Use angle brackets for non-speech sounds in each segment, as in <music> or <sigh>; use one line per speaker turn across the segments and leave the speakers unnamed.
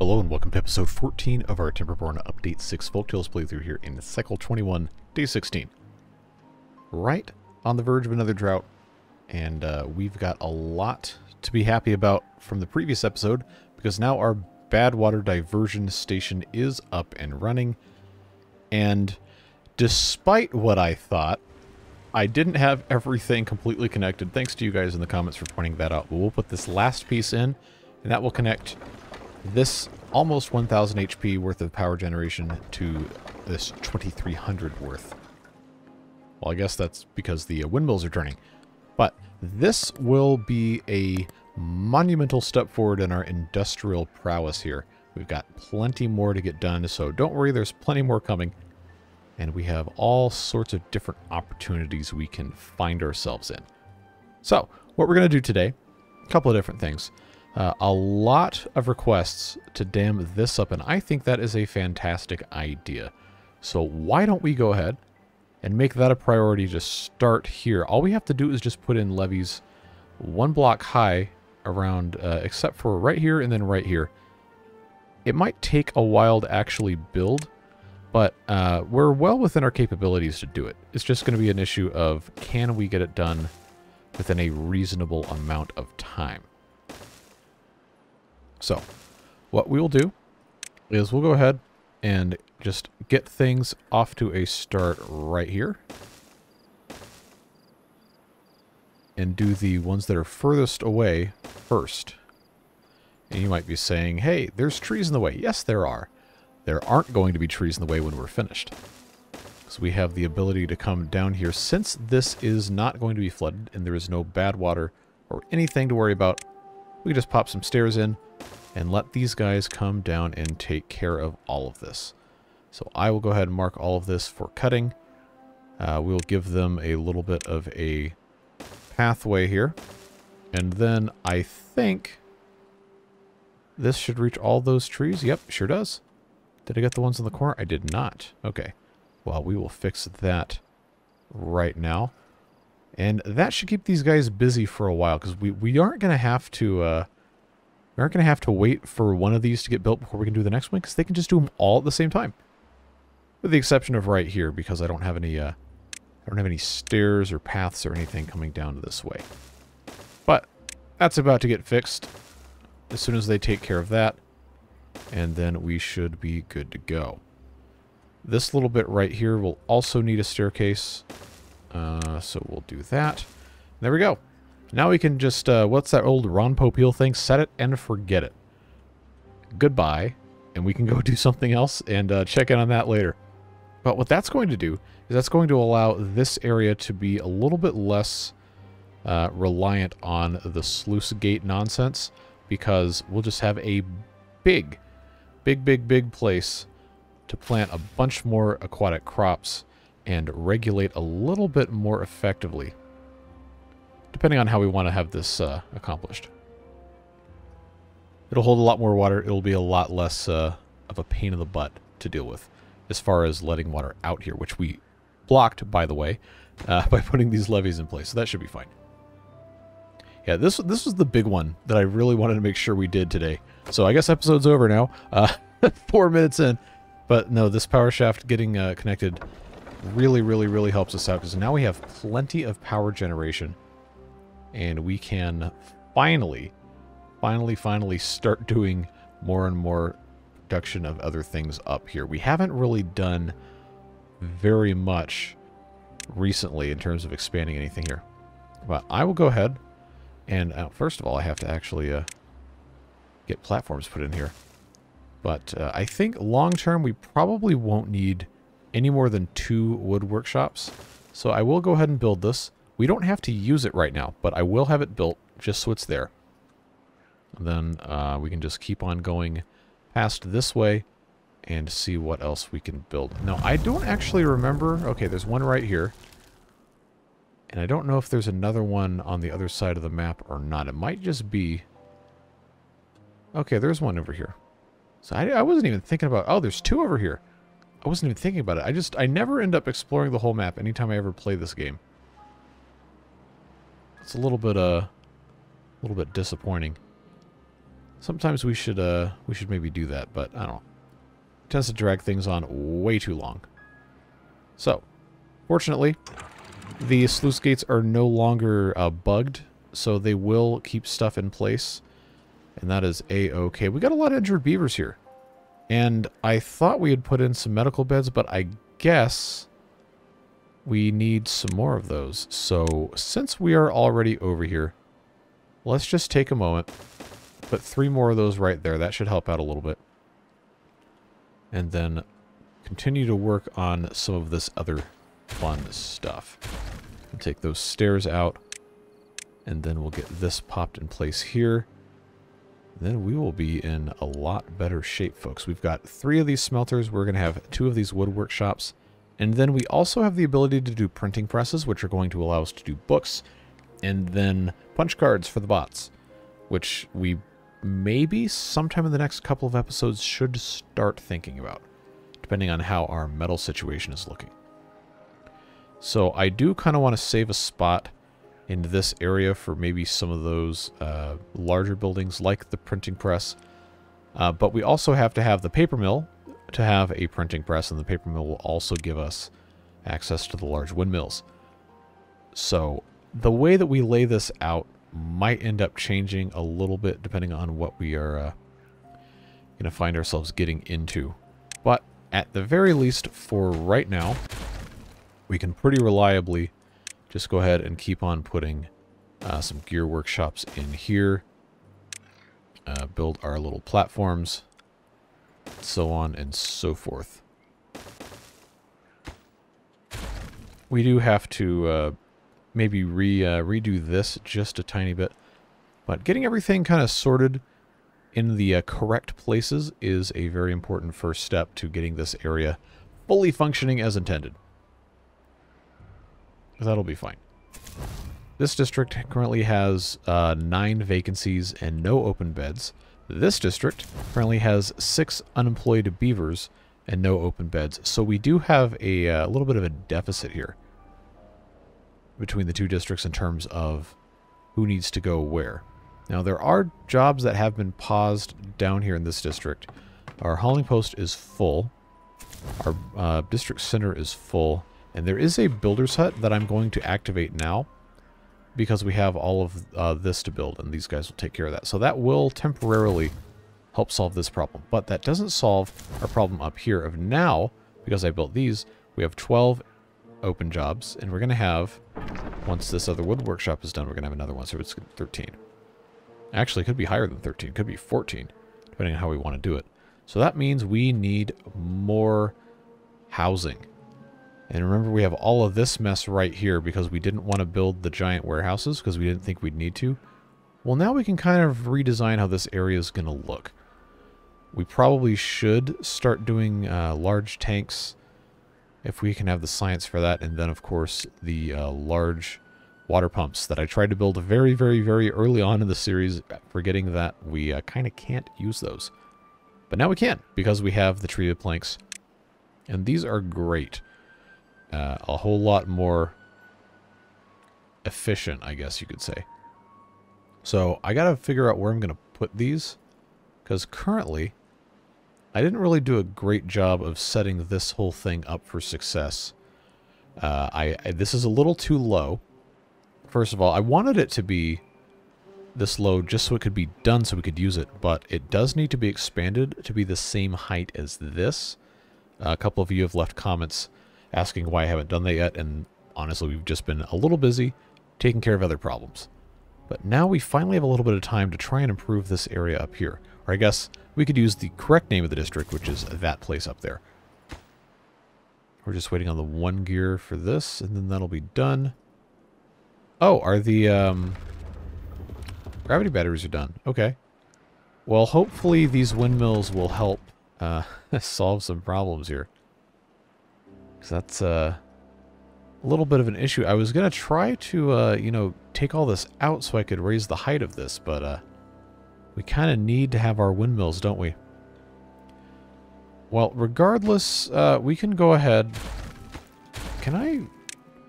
Hello and welcome to episode 14 of our Timberborn Update 6 Folktails playthrough here in Cycle 21, Day 16. Right on the verge of another drought, and uh, we've got a lot to be happy about from the previous episode, because now our bad water diversion station is up and running, and despite what I thought, I didn't have everything completely connected. Thanks to you guys in the comments for pointing that out. But we'll put this last piece in, and that will connect this almost 1000 HP worth of power generation to this 2300 worth. Well, I guess that's because the uh, windmills are turning. But this will be a monumental step forward in our industrial prowess here. We've got plenty more to get done, so don't worry, there's plenty more coming. And we have all sorts of different opportunities we can find ourselves in. So, what we're going to do today, a couple of different things uh, a lot of requests to dam this up, and I think that is a fantastic idea. So why don't we go ahead and make that a priority to start here. All we have to do is just put in levees one block high around, uh, except for right here and then right here. It might take a while to actually build, but uh, we're well within our capabilities to do it. It's just going to be an issue of can we get it done within a reasonable amount of time. So, what we will do is we'll go ahead and just get things off to a start right here. And do the ones that are furthest away first. And you might be saying, hey, there's trees in the way. Yes, there are. There aren't going to be trees in the way when we're finished. So we have the ability to come down here. Since this is not going to be flooded and there is no bad water or anything to worry about, we can just pop some stairs in, and let these guys come down and take care of all of this. So I will go ahead and mark all of this for cutting. Uh, we'll give them a little bit of a pathway here. And then I think this should reach all those trees. Yep, sure does. Did I get the ones in the corner? I did not. Okay. Well, we will fix that right now. And that should keep these guys busy for a while because we, we aren't going to have to... Uh, we aren't going to have to wait for one of these to get built before we can do the next one, because they can just do them all at the same time. With the exception of right here, because I don't have any, uh, I don't have any stairs or paths or anything coming down this way. But that's about to get fixed as soon as they take care of that, and then we should be good to go. This little bit right here will also need a staircase, uh, so we'll do that. There we go. Now we can just, uh, what's that old Ron Popeil thing? Set it and forget it. Goodbye. And we can go <laughs> do something else and uh, check in on that later. But what that's going to do is that's going to allow this area to be a little bit less uh, reliant on the sluice gate nonsense because we'll just have a big, big, big, big place to plant a bunch more aquatic crops and regulate a little bit more effectively depending on how we want to have this uh, accomplished. It'll hold a lot more water. It'll be a lot less uh, of a pain in the butt to deal with as far as letting water out here, which we blocked, by the way, uh, <laughs> by putting these levees in place. So that should be fine. Yeah, this this was the big one that I really wanted to make sure we did today. So I guess episode's over now. Uh, <laughs> four minutes in. But no, this power shaft getting uh, connected really, really, really helps us out because now we have plenty of power generation and we can finally, finally, finally start doing more and more production of other things up here. We haven't really done very much recently in terms of expanding anything here. But I will go ahead and uh, first of all, I have to actually uh, get platforms put in here. But uh, I think long term we probably won't need any more than two wood workshops. So I will go ahead and build this. We don't have to use it right now, but I will have it built just so it's there. And then uh, we can just keep on going past this way and see what else we can build. Now, I don't actually remember... Okay, there's one right here. And I don't know if there's another one on the other side of the map or not. It might just be... Okay, there's one over here. So I, I wasn't even thinking about... Oh, there's two over here. I wasn't even thinking about it. I just... I never end up exploring the whole map anytime I ever play this game. It's a little bit, uh, a little bit disappointing. Sometimes we should uh we should maybe do that, but I don't know. It tends to drag things on way too long. So, fortunately, the sluice gates are no longer uh, bugged, so they will keep stuff in place. And that is a-okay. We got a lot of injured beavers here. And I thought we had put in some medical beds, but I guess we need some more of those. So since we are already over here, let's just take a moment, put three more of those right there. That should help out a little bit. And then continue to work on some of this other fun stuff. take those stairs out, and then we'll get this popped in place here then we will be in a lot better shape, folks. We've got three of these smelters. We're going to have two of these wood workshops. And then we also have the ability to do printing presses, which are going to allow us to do books. And then punch cards for the bots, which we maybe sometime in the next couple of episodes should start thinking about, depending on how our metal situation is looking. So I do kind of want to save a spot in this area for maybe some of those uh, larger buildings like the printing press. Uh, but we also have to have the paper mill to have a printing press, and the paper mill will also give us access to the large windmills. So the way that we lay this out might end up changing a little bit depending on what we are uh, going to find ourselves getting into. But at the very least, for right now, we can pretty reliably just go ahead and keep on putting uh, some gear workshops in here. Uh, build our little platforms, so on and so forth. We do have to uh, maybe re uh, redo this just a tiny bit, but getting everything kind of sorted in the uh, correct places is a very important first step to getting this area fully functioning as intended. That'll be fine. This district currently has uh, nine vacancies and no open beds. This district currently has six unemployed beavers and no open beds. So we do have a, a uh, little bit of a deficit here between the two districts in terms of who needs to go where. Now there are jobs that have been paused down here in this district. Our hauling post is full. Our uh, district center is full. And there is a builder's hut that I'm going to activate now because we have all of uh, this to build and these guys will take care of that. So that will temporarily help solve this problem. But that doesn't solve our problem up here of now, because I built these, we have 12 open jobs and we're going to have, once this other wood workshop is done, we're going to have another one. So it's 13. Actually, it could be higher than 13. It could be 14, depending on how we want to do it. So that means we need more housing. And remember, we have all of this mess right here because we didn't want to build the giant warehouses because we didn't think we'd need to. Well, now we can kind of redesign how this area is going to look. We probably should start doing uh, large tanks if we can have the science for that. And then, of course, the uh, large water pumps that I tried to build very, very, very early on in the series, forgetting that we uh, kind of can't use those. But now we can because we have the treated planks. And these are great uh, a whole lot more efficient, I guess you could say. So I got to figure out where I'm going to put these because currently I didn't really do a great job of setting this whole thing up for success. Uh, I, I This is a little too low. First of all, I wanted it to be this low just so it could be done so we could use it, but it does need to be expanded to be the same height as this. Uh, a couple of you have left comments asking why I haven't done that yet, and honestly, we've just been a little busy taking care of other problems. But now we finally have a little bit of time to try and improve this area up here. Or I guess we could use the correct name of the district, which is that place up there. We're just waiting on the one gear for this, and then that'll be done. Oh, are the um, gravity batteries are done. Okay. Well, hopefully these windmills will help uh, <laughs> solve some problems here. Because that's uh, a little bit of an issue. I was going to try to, uh, you know, take all this out so I could raise the height of this, but uh, we kind of need to have our windmills, don't we? Well, regardless, uh, we can go ahead. Can I,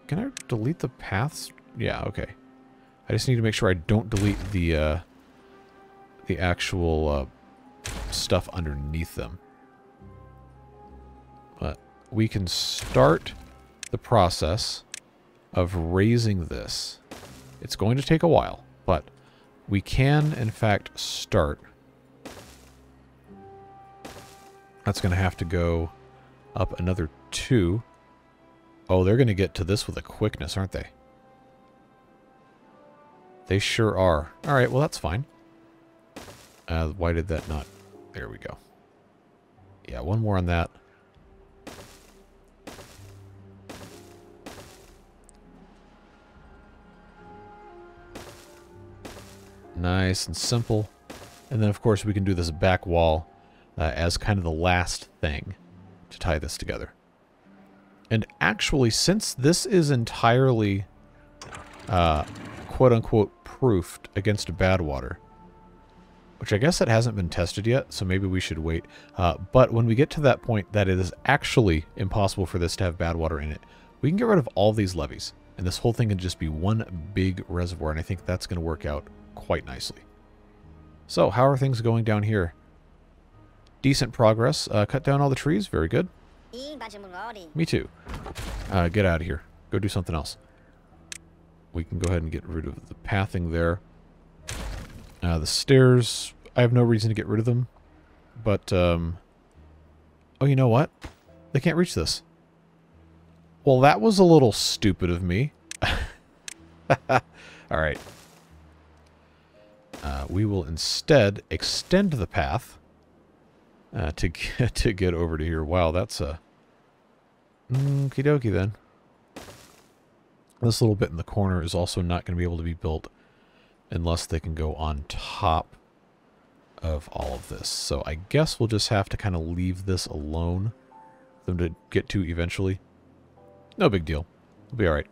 can I delete the paths? Yeah, okay. I just need to make sure I don't delete the, uh, the actual uh, stuff underneath them. We can start the process of raising this. It's going to take a while, but we can, in fact, start. That's going to have to go up another two. Oh, they're going to get to this with a quickness, aren't they? They sure are. All right, well, that's fine. Uh, why did that not... There we go. Yeah, one more on that. Nice and simple. And then, of course, we can do this back wall uh, as kind of the last thing to tie this together. And actually, since this is entirely uh, quote-unquote proofed against bad water, which I guess it hasn't been tested yet, so maybe we should wait. Uh, but when we get to that point that it is actually impossible for this to have bad water in it, we can get rid of all these levees. And this whole thing can just be one big reservoir, and I think that's going to work out quite nicely. So, how are things going down here? Decent progress. Uh, cut down all the trees. Very good. Me too. Uh, get out of here. Go do something else. We can go ahead and get rid of the pathing there. Uh, the stairs, I have no reason to get rid of them. But, um... Oh, you know what? They can't reach this. Well, that was a little stupid of me. <laughs> Alright. Uh, we will instead extend the path uh, to get <laughs> to get over to here. Wow, that's a okie dokie then. This little bit in the corner is also not going to be able to be built unless they can go on top of all of this. So I guess we'll just have to kind of leave this alone for them to get to eventually. No big deal. We'll be alright.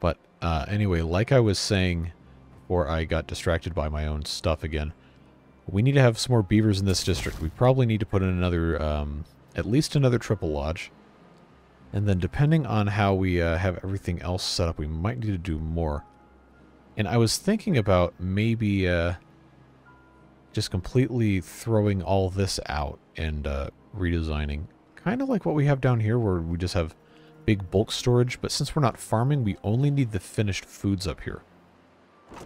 But uh, anyway, like I was saying before I got distracted by my own stuff again, we need to have some more beavers in this district. We probably need to put in another, um, at least another triple lodge. And then depending on how we uh, have everything else set up, we might need to do more. And I was thinking about maybe uh, just completely throwing all this out and uh, redesigning. Kind of like what we have down here where we just have big bulk storage. But since we're not farming, we only need the finished foods up here.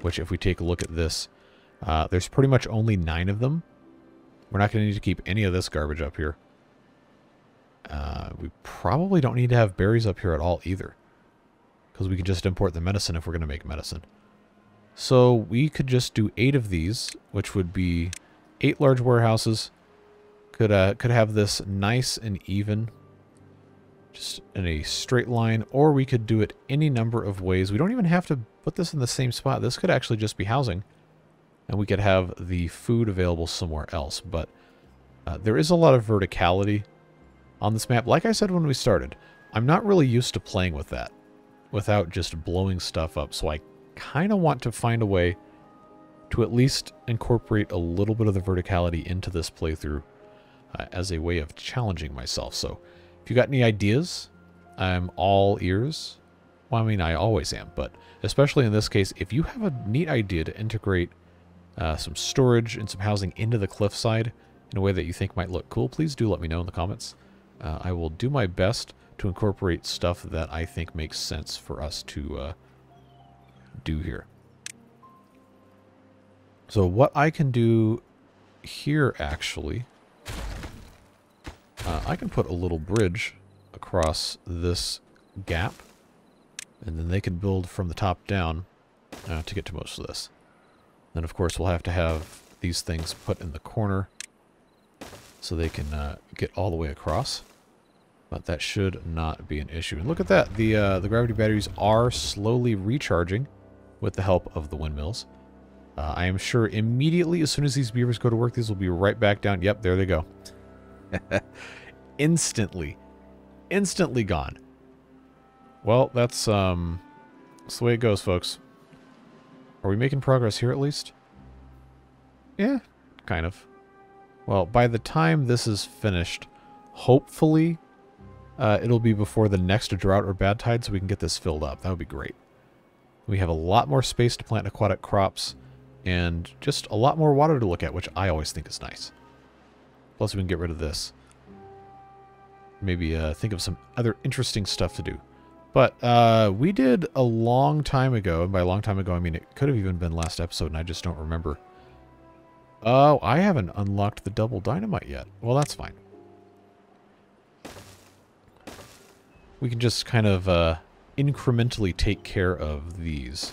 Which if we take a look at this, uh, there's pretty much only nine of them. We're not going to need to keep any of this garbage up here. Uh, we probably don't need to have berries up here at all either. Because we can just import the medicine if we're going to make medicine. So we could just do eight of these, which would be eight large warehouses. Could, uh, could have this nice and even, just in a straight line, or we could do it any number of ways. We don't even have to put this in the same spot. This could actually just be housing, and we could have the food available somewhere else. But uh, there is a lot of verticality on this map. Like I said when we started, I'm not really used to playing with that without just blowing stuff up, so I kind of want to find a way to at least incorporate a little bit of the verticality into this playthrough uh, as a way of challenging myself. So if you got any ideas, I'm all ears. Well, I mean, I always am, but especially in this case, if you have a neat idea to integrate uh, some storage and some housing into the cliffside in a way that you think might look cool, please do let me know in the comments. Uh, I will do my best to incorporate stuff that I think makes sense for us to uh, do here. So what I can do here actually, uh, I can put a little bridge across this gap and then they can build from the top down uh, to get to most of this. Then of course we'll have to have these things put in the corner so they can uh, get all the way across. But that should not be an issue. And look at that, the, uh, the gravity batteries are slowly recharging with the help of the windmills. Uh, I am sure immediately as soon as these beavers go to work, these will be right back down. Yep, there they go. <laughs> Instantly. Instantly gone. Well, that's, um, that's the way it goes, folks. Are we making progress here at least? Yeah, kind of. Well, by the time this is finished, hopefully uh, it'll be before the next drought or bad tide so we can get this filled up. That would be great. We have a lot more space to plant aquatic crops. and just a lot more water to look at, which I always think is nice. Plus, we can get rid of this. Maybe uh, think of some other interesting stuff to do. But uh, we did a long time ago, and by a long time ago, I mean it could have even been last episode, and I just don't remember. Oh, I haven't unlocked the double dynamite yet. Well, that's fine. We can just kind of uh, incrementally take care of these.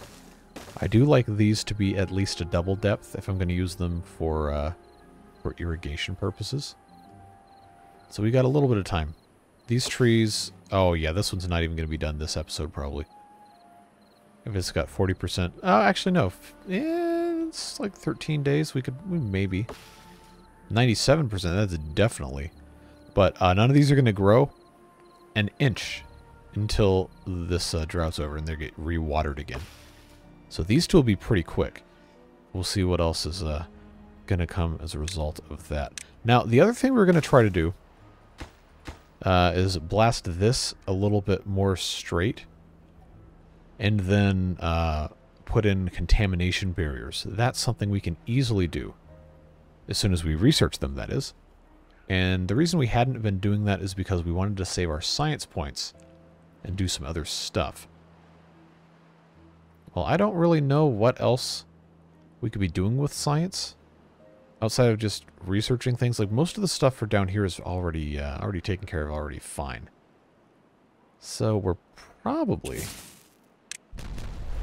I do like these to be at least a double depth if I'm going to use them for, uh, for irrigation purposes. So we got a little bit of time. These trees... Oh, yeah, this one's not even going to be done this episode, probably. If it's got 40%... Oh, actually, no. Yeah, it's like 13 days. We could... We maybe. 97%, that's definitely. But uh, none of these are going to grow an inch until this uh, drought's over and they get re-watered again. So these two will be pretty quick. We'll see what else is uh, going to come as a result of that. Now, the other thing we're going to try to do uh, is blast this a little bit more straight and then uh, put in contamination barriers. That's something we can easily do as soon as we research them, that is. And the reason we hadn't been doing that is because we wanted to save our science points and do some other stuff. Well, I don't really know what else we could be doing with science outside of just researching things. Like most of the stuff for down here is already uh, already taken care of, already fine. So we're probably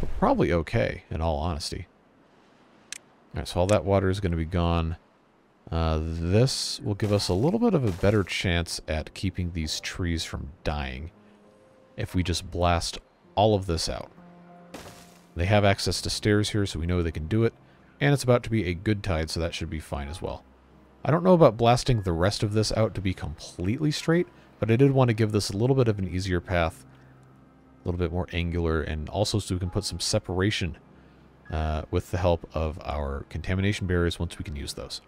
we're probably okay, in all honesty. All right, so all that water is going to be gone. Uh, this will give us a little bit of a better chance at keeping these trees from dying if we just blast all of this out. They have access to stairs here, so we know they can do it. And it's about to be a good tide, so that should be fine as well. I don't know about blasting the rest of this out to be completely straight, but I did want to give this a little bit of an easier path, a little bit more angular, and also so we can put some separation uh, with the help of our contamination barriers once we can use those.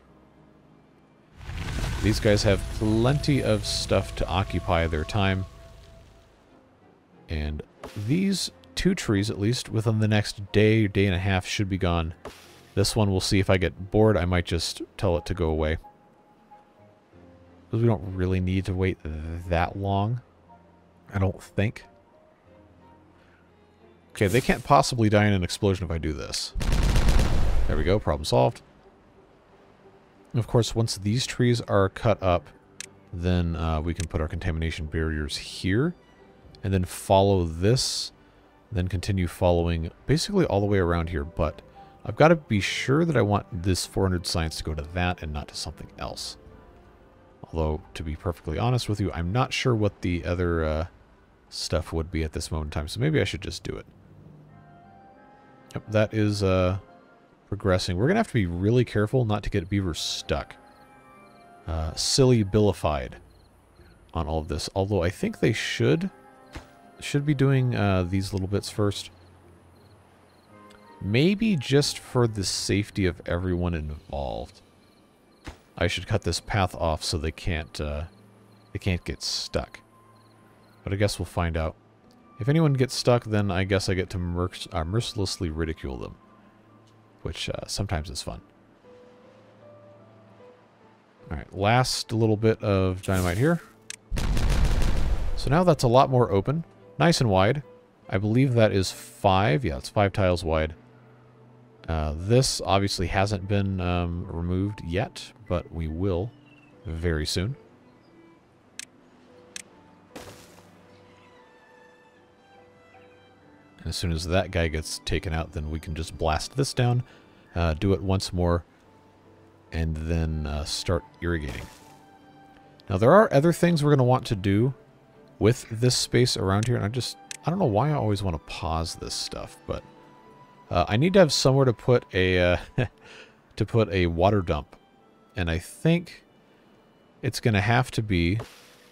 These guys have plenty of stuff to occupy their time. And these two trees, at least, within the next day, day and a half, should be gone. This one, we'll see if I get bored. I might just tell it to go away. Because we don't really need to wait that long. I don't think. Okay, they can't possibly die in an explosion if I do this. There we go, problem solved. Of course, once these trees are cut up, then uh, we can put our contamination barriers here, and then follow this, then continue following basically all the way around here, but I've got to be sure that I want this 400 science to go to that and not to something else. Although, to be perfectly honest with you, I'm not sure what the other uh, stuff would be at this moment in time, so maybe I should just do it. Yep, that is uh, progressing. We're going to have to be really careful not to get beavers stuck. Uh, silly billified on all of this. Although I think they should should be doing uh, these little bits first. Maybe just for the safety of everyone involved. I should cut this path off so they can't uh, they can't get stuck. But I guess we'll find out. If anyone gets stuck, then I guess I get to merc uh, mercilessly ridicule them which uh, sometimes is fun. Alright, last little bit of dynamite here. So now that's a lot more open. Nice and wide. I believe that is five. Yeah, it's five tiles wide. Uh, this obviously hasn't been um, removed yet, but we will very soon. And as soon as that guy gets taken out, then we can just blast this down, uh, do it once more, and then uh, start irrigating. Now there are other things we're going to want to do with this space around here, and I just, I don't know why I always want to pause this stuff, but uh, I need to have somewhere to put a, uh, <laughs> to put a water dump. And I think it's going to have to be,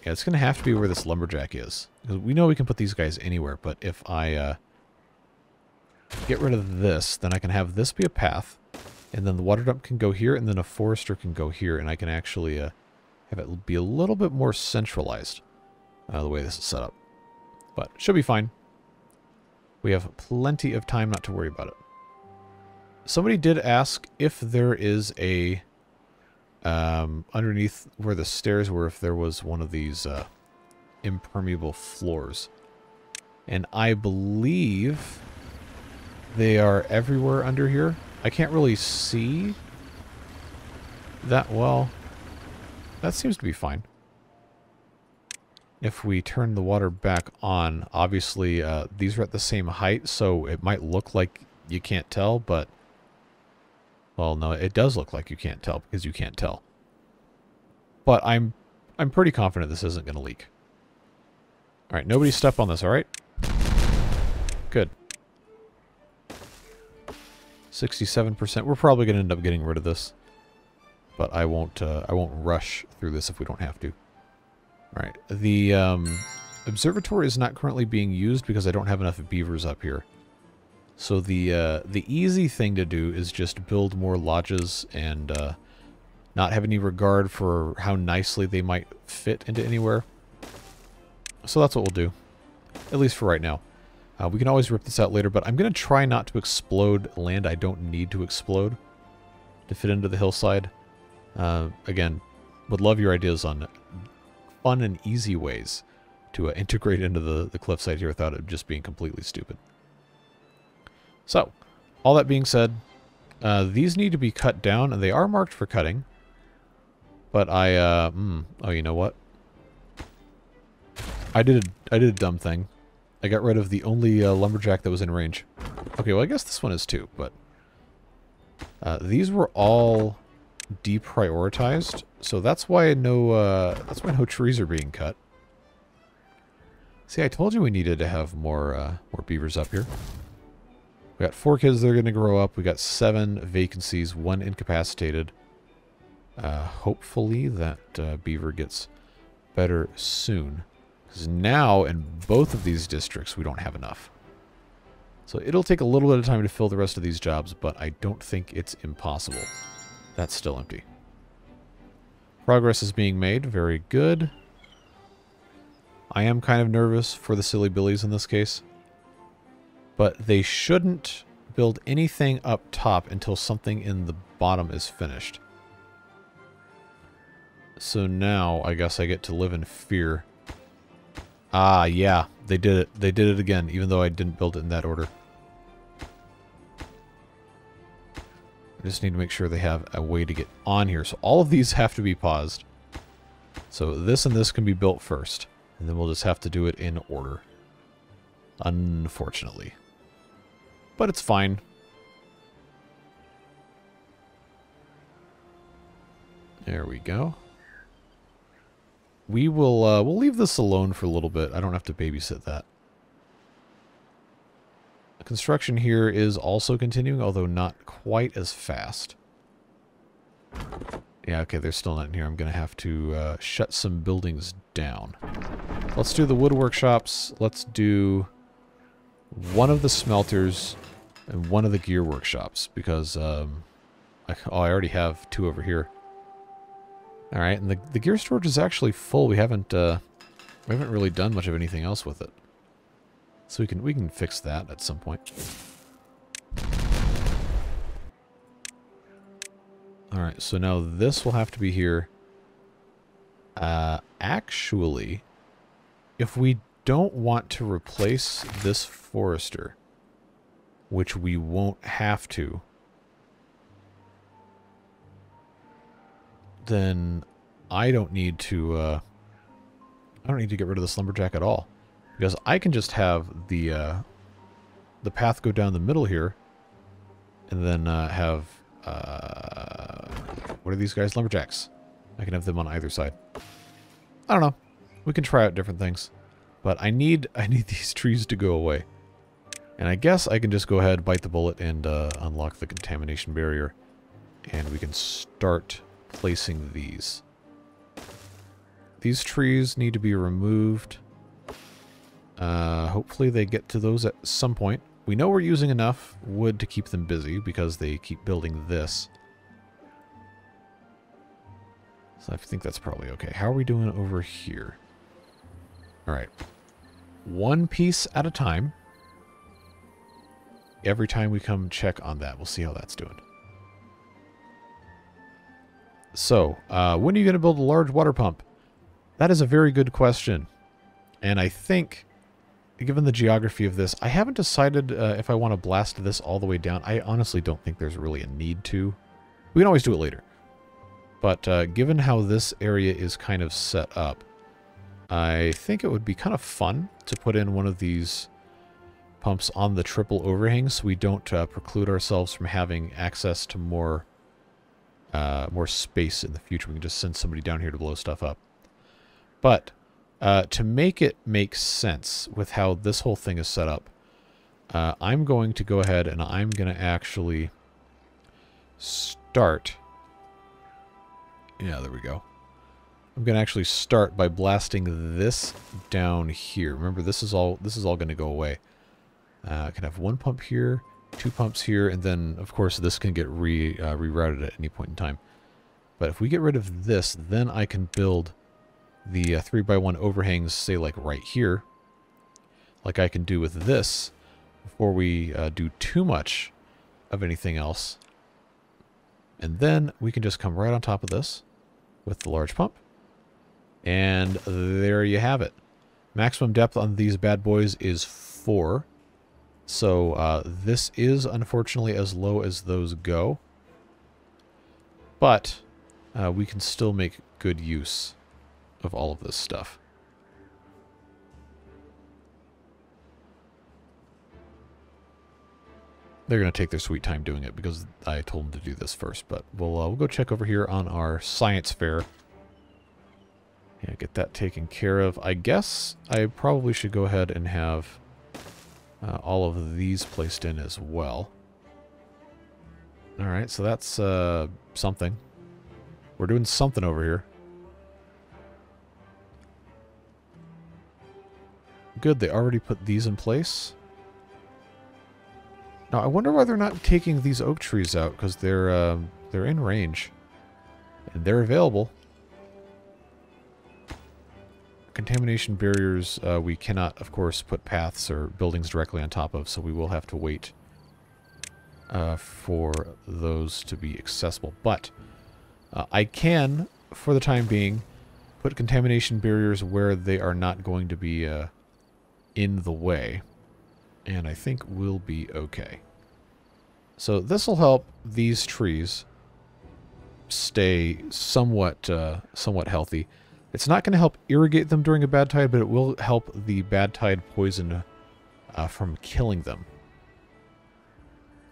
yeah, it's to have to be where this lumberjack is. Because we know we can put these guys anywhere, but if I, uh, get rid of this, then I can have this be a path, and then the water dump can go here, and then a forester can go here, and I can actually uh, have it be a little bit more centralized uh, the way this is set up. But should be fine. We have plenty of time not to worry about it. somebody did ask if there is a um, underneath where the stairs were, if there was one of these uh, impermeable floors. And I believe they are everywhere under here. I can't really see that well. That seems to be fine. If we turn the water back on, obviously uh, these are at the same height, so it might look like you can't tell, but... Well, no, it does look like you can't tell because you can't tell. But I'm I'm pretty confident this isn't going to leak. All right, nobody step on this, all right? Good. 67%. We're probably going to end up getting rid of this. But I won't uh, I won't rush through this if we don't have to. All right. The um, observatory is not currently being used because I don't have enough beavers up here. So the uh, the easy thing to do is just build more lodges and uh, not have any regard for how nicely they might fit into anywhere. So that's what we'll do, at least for right now. Uh, we can always rip this out later, but I'm going to try not to explode land I don't need to explode to fit into the hillside. Uh, again, would love your ideas on fun and easy ways to uh, integrate into the, the cliffside here without it just being completely stupid. So, all that being said, uh, these need to be cut down, and they are marked for cutting. But I, uh, mm, oh, you know what? I did a, I did a dumb thing. I got rid of the only uh, lumberjack that was in range. Okay, well, I guess this one is too, but... Uh, these were all deprioritized, so that's why no, uh, that's why no trees are being cut. See, I told you we needed to have more, uh, more beavers up here. We got four kids that are going to grow up. We got seven vacancies, one incapacitated. Uh, hopefully that uh, beaver gets better soon. Because now in both of these districts we don't have enough. So it'll take a little bit of time to fill the rest of these jobs, but I don't think it's impossible. That's still empty. Progress is being made. Very good. I am kind of nervous for the silly billies in this case. But they shouldn't build anything up top until something in the bottom is finished. So now, I guess I get to live in fear. Ah, yeah. They did it. They did it again, even though I didn't build it in that order. I just need to make sure they have a way to get on here. So all of these have to be paused. So this and this can be built first. And then we'll just have to do it in order. Unfortunately. But it's fine. There we go we will uh, we'll leave this alone for a little bit. I don't have to babysit that. Construction here is also continuing, although not quite as fast. Yeah, okay, they're still not in here. I'm going to have to uh, shut some buildings down. Let's do the wood workshops. Let's do one of the smelters and one of the gear workshops, because um, I, oh, I already have two over here. All right, and the, the gear storage is actually full. We haven't uh, we haven't really done much of anything else with it. So we can we can fix that at some point. All right, so now this will have to be here. Uh, actually, if we don't want to replace this forester, which we won't have to, then I don't need to, uh, I don't need to get rid of this lumberjack at all. Because I can just have the, uh, the path go down the middle here, and then uh, have, uh, what are these guys? Lumberjacks. I can have them on either side. I don't know. We can try out different things. But I need, <laughs> I need these trees to go away. And I guess I can just go ahead, bite the bullet, and uh, unlock the contamination barrier. And we can start placing these. These trees need to be removed. Uh, hopefully they get to those at some point. We know we're using enough wood to keep them busy because they keep building this. So I think that's probably okay. How are we doing over here? All right. One piece at a time. every time we come check on that. We'll see how that's doing. So, uh, when are you going to build a large water pump? That is a very good question. And I think, given the geography of this, I haven't decided uh, if I want to blast this all the way down. I honestly don't think there's really a need to. We can always do it later. But uh, given how this area is kind of set up, I think it would be kind of fun to put in one of these pumps on the triple overhang so we don't uh, preclude ourselves from having access to more uh, more space in the future. We can just send somebody down here to blow stuff up. But uh, to make it make sense with how this whole thing is set up, uh, I'm going to go ahead and I'm going to actually start. Yeah, there we go. I'm going to actually start by blasting this down here. Remember, this is all this is all going to go away. Uh, I can have one pump here, two pumps here, and then, of course, this can get re uh, rerouted at any point in time. But if we get rid of this, then I can build the uh, 3 by one overhangs, say, like right here, like I can do with this, before we uh, do too much of anything else. And then we can just come right on top of this with the large pump. And there you have it. Maximum depth on these bad boys is 4. So uh, this is unfortunately as low as those go. But uh, we can still make good use of all of this stuff. They're going to take their sweet time doing it because I told them to do this first. But we'll, uh, we'll go check over here on our science fair. Yeah, get that taken care of. I guess I probably should go ahead and have uh, all of these placed in as well. Alright, so that's uh, something. We're doing something over here. Good, they already put these in place. Now, I wonder why they're not taking these oak trees out, because they're, uh, they're in range. And they're available. Contamination barriers, uh, we cannot, of course, put paths or buildings directly on top of, so we will have to wait uh, for those to be accessible. But uh, I can, for the time being, put contamination barriers where they are not going to be uh, in the way. And I think we'll be okay. So this will help these trees stay somewhat uh, somewhat healthy. It's not going to help irrigate them during a bad tide, but it will help the bad tide poison uh, from killing them.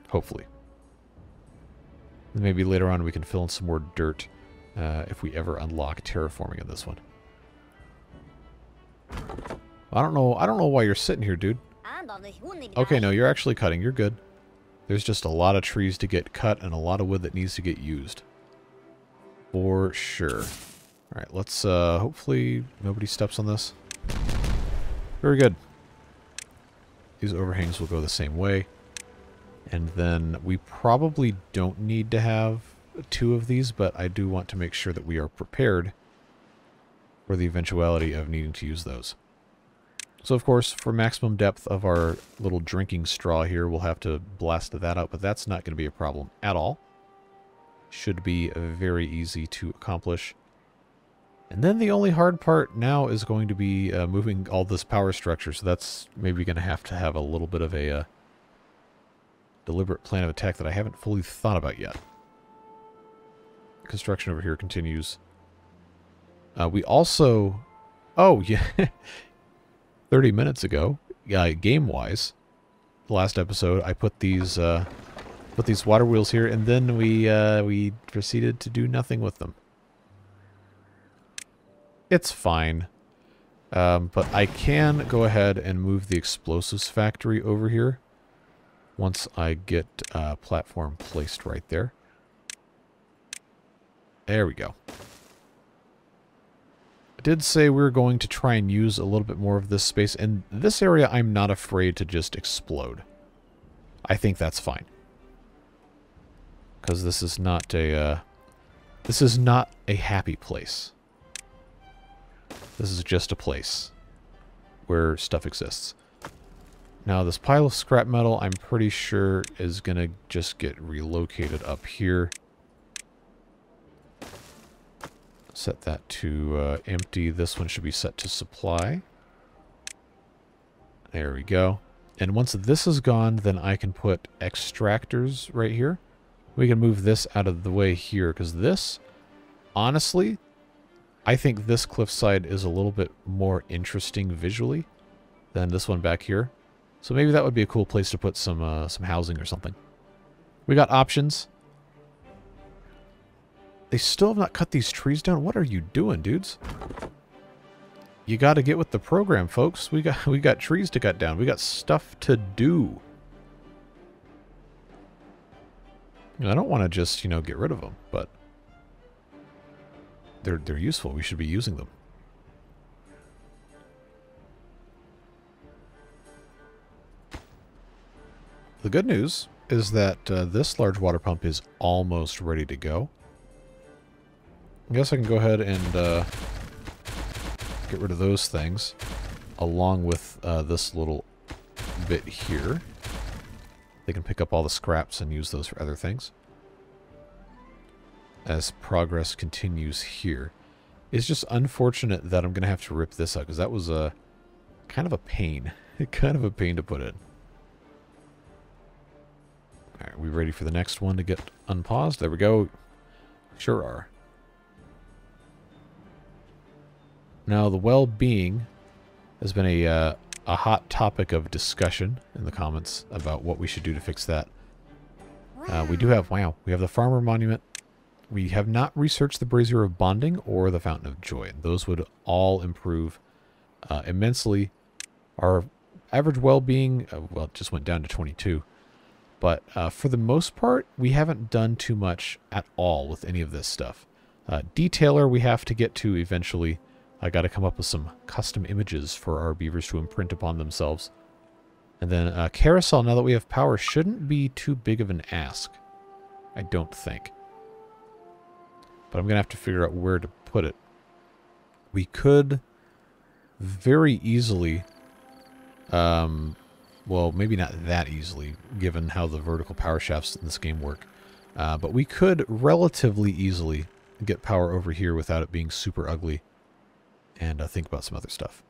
Hopefully. And maybe later on we can fill in some more dirt uh, if we ever unlock terraforming in this one. I don't know. I don't know why you're sitting here, dude. Okay, no, you're actually cutting. You're good. There's just a lot of trees to get cut and a lot of wood that needs to get used. For sure. Alright, let's, uh, hopefully nobody steps on this. Very good. These overhangs will go the same way. And then we probably don't need to have two of these, but I do want to make sure that we are prepared for the eventuality of needing to use those. So of course, for maximum depth of our little drinking straw here, we'll have to blast that out, but that's not going to be a problem at all. Should be very easy to accomplish. And then the only hard part now is going to be uh, moving all this power structure, so that's maybe going to have to have a little bit of a uh, deliberate plan of attack that I haven't fully thought about yet. Construction over here continues. Uh, we also... Oh, <laughs> yeah. 30 minutes ago, uh, game-wise, the last episode, I put these uh, put these water wheels here, and then we uh, we proceeded to do nothing with them. It's fine. Um, but I can go ahead and move the explosives factory over here once I get uh, platform placed right there. There we go. I did say we are going to try and use a little bit more of this space. And this area, I'm not afraid to just explode. I think that's fine. Because this is not a, uh, this is not a happy place. This is just a place where stuff exists. Now this pile of scrap metal I'm pretty sure is going to just get relocated up here. Set that to uh, empty. This one should be set to supply. There we go. And once this is gone, then I can put extractors right here. We can move this out of the way here, because this, honestly, I think this cliffside is a little bit more interesting visually than this one back here. So maybe that would be a cool place to put some uh, some housing or something. We got options. They still have not cut these trees down. What are you doing, dudes? You got to get with the program, folks. We got we got trees to cut down. We got stuff to do. I don't want to just, you know, get rid of them, but they're they're useful. We should be using them. The good news is that uh, this large water pump is almost ready to go. I guess I can go ahead and uh, get rid of those things along with uh, this little bit here. They can pick up all the scraps and use those for other things. As progress continues here. It's just unfortunate that I'm going to have to rip this out because that was a kind of a pain. <laughs> kind of a pain to put in. Alright, we ready for the next one to get unpaused? There we go. Sure are. Now, the well-being has been a, uh, a hot topic of discussion in the comments about what we should do to fix that. Uh, we do have, wow, we have the Farmer Monument. We have not researched the Brazier of Bonding or the Fountain of Joy. Those would all improve uh, immensely. Our average well-being, uh, well, it just went down to 22. But uh, for the most part, we haven't done too much at all with any of this stuff. Uh, detailer we have to get to eventually. I got to come up with some custom images for our beavers to imprint upon themselves. And then uh, carousel, now that we have power, shouldn't be too big of an ask. I don't think. But I'm going to have to figure out where to put it. We could very easily um, well, maybe not that easily, given how the vertical power shafts in this game work. Uh, but we could relatively easily get power over here without it being super ugly. And uh, think about some other stuff.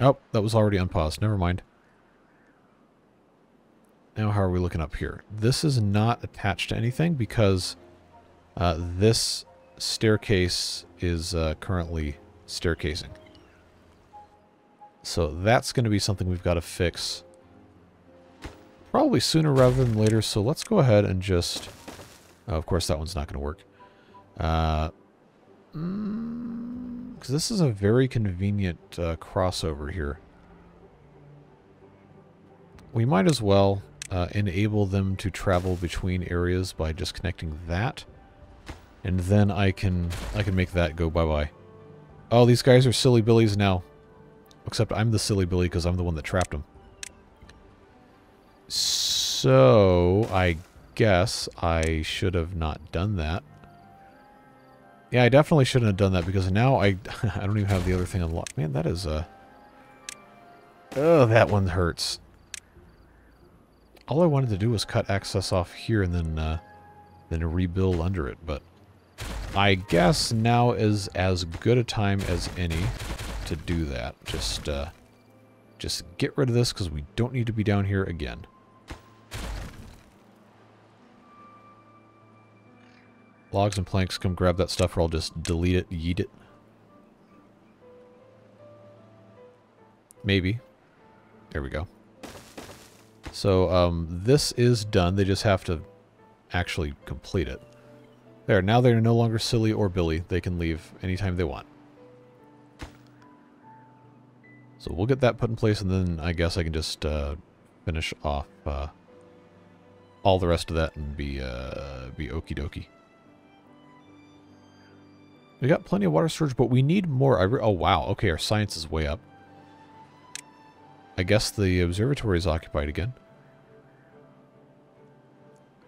Oh, that was already unpaused. Never mind. Now how are we looking up here? This is not attached to anything because uh, this staircase is uh, currently staircasing. So that's going to be something we've got to fix probably sooner rather than later. So let's go ahead and just... Oh, of course, that one's not going to work. Because mm, this is a very convenient uh, crossover here. We might as well uh, enable them to travel between areas by just connecting that. And then I can I can make that go bye-bye. Oh, these guys are silly billies now. Except I'm the silly Billy because I'm the one that trapped them. So, I guess I should have not done that. Yeah, I definitely shouldn't have done that because now I <laughs> I don't even have the other thing unlocked. Man, that is a... Oh, that one hurts. All I wanted to do was cut access off here and then uh, then rebuild under it, but I guess now is as good a time as any to do that. Just, uh, just get rid of this because we don't need to be down here again. Logs and planks, come grab that stuff or I'll just delete it, yeet it. Maybe. There we go. So, um, this is done. They just have to actually complete it. There, now they're no longer silly or Billy. They can leave anytime they want. So we'll get that put in place, and then I guess I can just uh, finish off uh, all the rest of that and be uh, be okie dokie. We got plenty of water storage, but we need more. oh, wow. Okay, our science is way up. I guess the observatory is occupied again.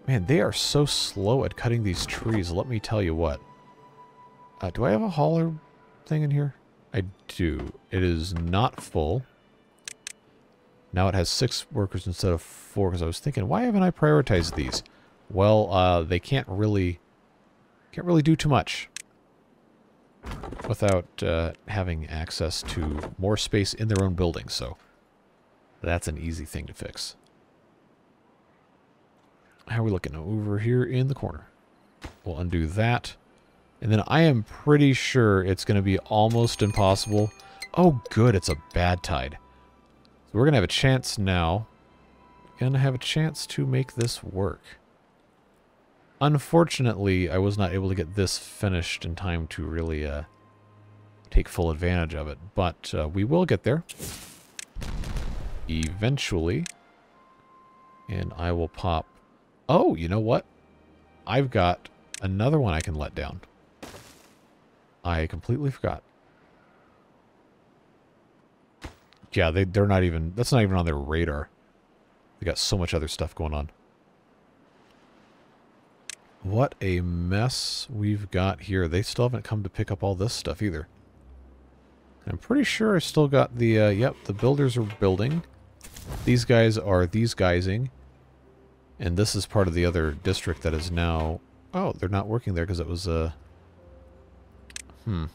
Man, they are so slow at cutting these trees. Let me tell you what. Uh, do I have a hauler thing in here? I do. It is not full. Now it has six workers instead of four, because I was thinking, why haven't I prioritized these? Well, uh, they can't really, can't really do too much without uh, having access to more space in their own building, so that's an easy thing to fix. How are we looking? Over here in the corner. We'll undo that. And then I am pretty sure it's going to be almost impossible. Oh, good, it's a bad tide. So we're going to have a chance now. Going to have a chance to make this work. Unfortunately, I was not able to get this finished in time to really uh, take full advantage of it. But uh, we will get there. Eventually. And I will pop... Oh, you know what? I've got another one I can let down. I completely forgot. Yeah, they, they're not even... That's not even on their radar. They got so much other stuff going on. What a mess we've got here. They still haven't come to pick up all this stuff either. I'm pretty sure I still got the, uh, yep, the builders are building. These guys are these guysing. And this is part of the other district that is now... Oh, they're not working there because it was, uh... Hmm.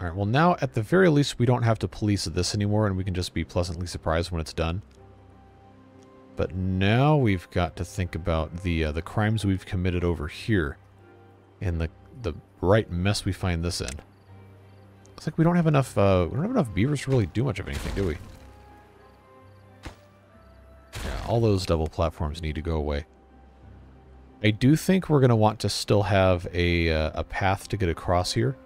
Alright, well now, at the very least, we don't have to police this anymore, and we can just be pleasantly surprised when it's done. But now we've got to think about the uh, the crimes we've committed over here. And the, the right mess we find this in. Looks like we don't have enough, uh, we don't have enough beavers to really do much of anything, do we? Yeah, all those double platforms need to go away. I do think we're going to want to still have a, uh, a path to get across here.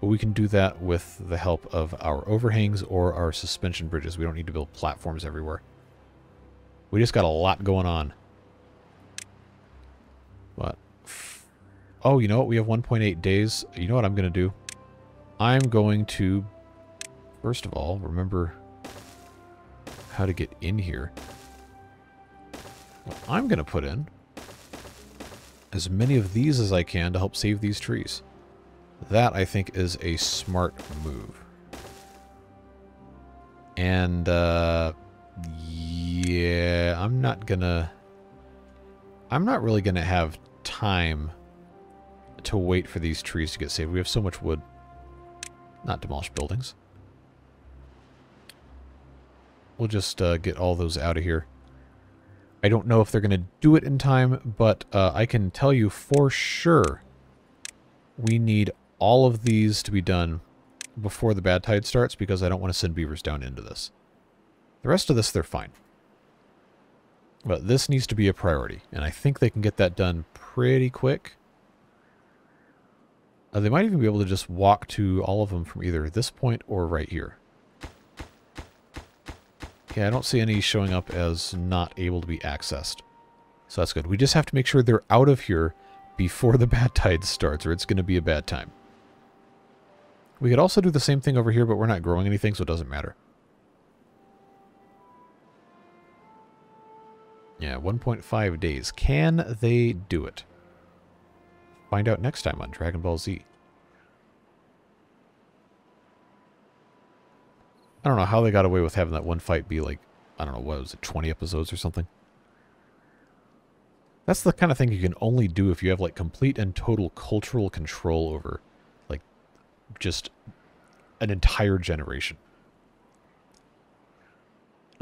But we can do that with the help of our overhangs or our suspension bridges. We don't need to build platforms everywhere. We just got a lot going on. What? Oh, you know what? We have 1.8 days. You know what I'm going to do? I'm going to, first of all, remember how to get in here. What I'm going to put in as many of these as I can to help save these trees. That, I think, is a smart move. And, uh, yeah, I'm not gonna... I'm not really gonna have time to wait for these trees to get saved. We have so much wood. Not demolish buildings. We'll just uh, get all those out of here. I don't know if they're going to do it in time, but uh, I can tell you for sure we need all of these to be done before the bad tide starts because I don't want to send beavers down into this. The rest of this, they're fine. But this needs to be a priority, and I think they can get that done pretty quick. Uh, they might even be able to just walk to all of them from either this point or right here. Yeah, I don't see any showing up as not able to be accessed. So that's good. We just have to make sure they're out of here before the <laughs> bad tide starts, or it's going to be a bad time. We could also do the same thing over here, but we're not growing anything, so it doesn't matter. Yeah, 1.5 days. Can they do it? Find out next time on Dragon Ball Z. I don't know how they got away with having that one fight be like, I don't know, what was it, 20 episodes or something? That's the kind of thing you can only do if you have like complete and total cultural control over like just an entire generation.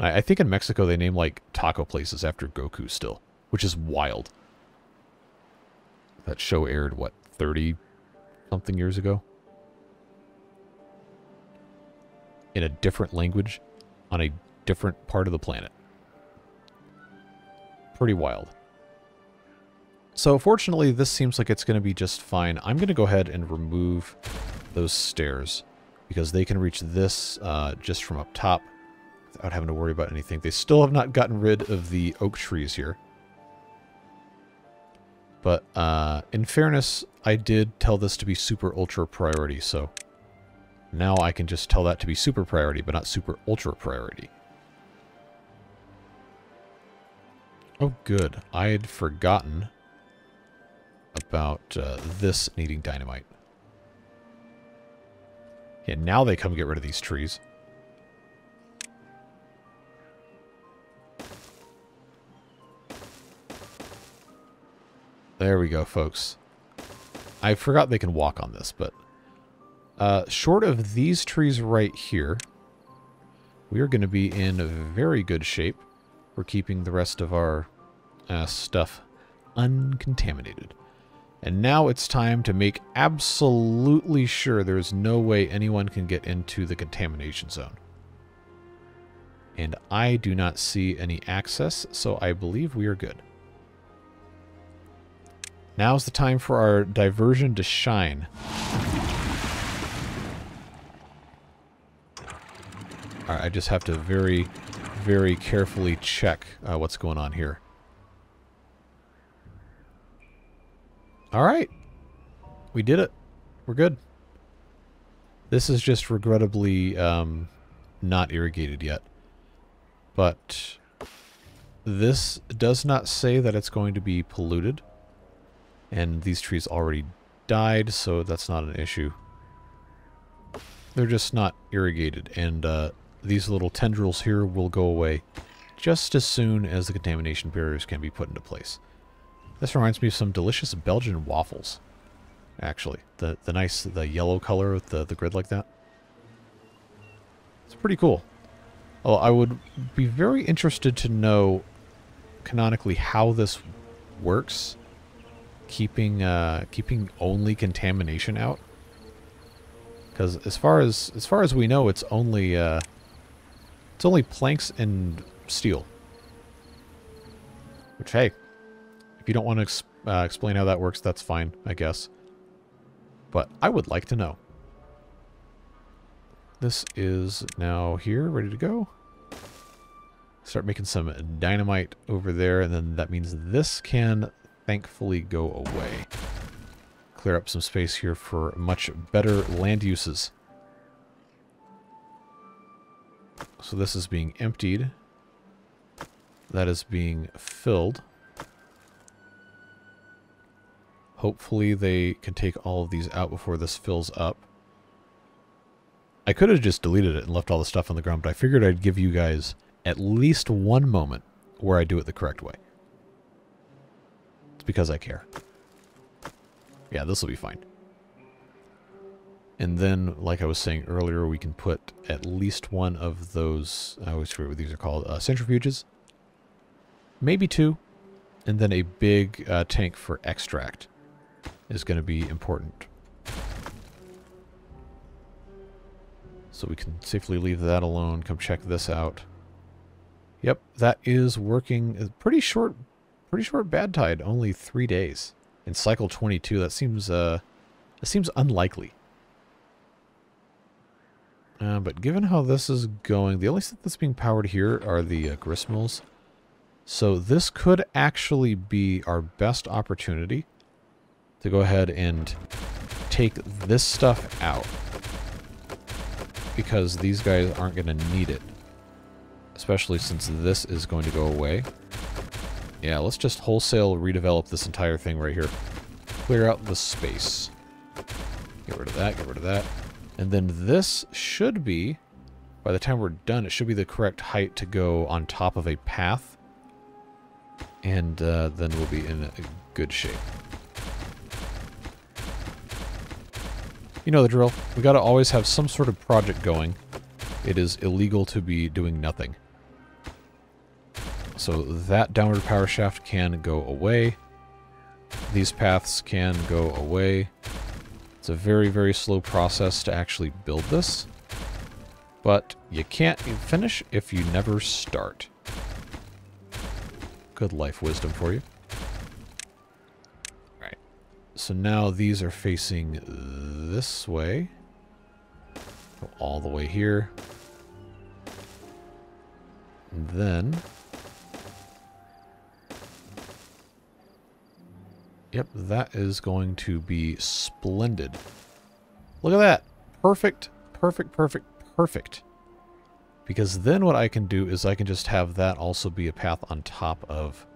I, I think in Mexico they name like taco places after Goku still, which is wild. That show aired, what, 30 something years ago? In a different language on a different part of the planet. Pretty wild. So fortunately, this seems like it's going to be just fine. I'm going to go ahead and remove those stairs because they can reach this uh, just from up top without having to worry about anything. They still have not gotten rid of the oak trees here. But uh, in fairness, I did tell this to be super ultra priority, so now I can just tell that to be super priority, but not super ultra priority. Oh good, I had forgotten about uh, this needing dynamite. Yeah, now they come get rid of these trees. There we go, folks. I forgot they can walk on this, but uh, short of these trees right here, we are going to be in very good shape for keeping the rest of our uh, stuff uncontaminated. And now it's time to make absolutely sure there's no way anyone can get into the contamination zone. And I do not see any access, so I believe we are good. Now's the time for our diversion to shine. I just have to very, very carefully check uh, what's going on here. Alright. We did it. We're good. This is just regrettably um, not irrigated yet. But this does not say that it's going to be polluted. And these trees already died, so that's not an issue. They're just not irrigated, and uh, these little tendrils here will go away just as soon as the contamination barriers can be put into place. This reminds me of some delicious Belgian waffles, actually. The the nice, the yellow color with the, the grid like that. It's pretty cool. Well, I would be very interested to know canonically how this works keeping uh, keeping only contamination out? Because as far as as far as we know, it's only uh, it's only planks and steel. Which hey, if you don't want to uh, explain how that works, that's fine, I guess. But I would like to know. This is now here, ready to go. Start making some dynamite over there, and then that means this can thankfully go away. Clear up some space here for much better land uses. So this is being emptied. That is being filled. Hopefully they can take all of these out before this fills up. I could have just deleted it and left all the stuff on the ground, but I figured I'd give you guys at least one moment where I do it the correct way. It's because I care. Yeah, this will be fine. And then, like I was saying earlier, we can put at least one of those, I always forget what these are called, uh, centrifuges. Maybe two. And then a big uh, tank for extract is going to be important. So we can safely leave that alone. Come check this out. Yep, that is working. Pretty short Pretty short bad tide, only three days. In cycle 22, that seems, uh, that seems unlikely. Uh, but given how this is going, the only stuff that's being powered here are the uh. So this could actually be our best opportunity to go ahead and take this stuff out. Because these guys aren't going to need it. Especially since this is going to go away. Yeah, let's just wholesale redevelop this entire thing right here. Clear out the space. Get rid of that, get rid of that. And then this should be, by the time we're done, it should be the correct height to go on top of a path. And uh, then we'll be in good shape. You know the drill. We gotta always have some sort of project going. It is illegal to be doing nothing. So that downward power shaft can go away. These paths can go away. It's a very, very slow process to actually build this. But you can't finish if you never start. Good life wisdom for you. Alright. So now these are facing this way. Go all the way here. And then Yep, that is going to be splendid. Look at that. Perfect, perfect, perfect, perfect. Because then what I can do is I can just have that also be a path on top of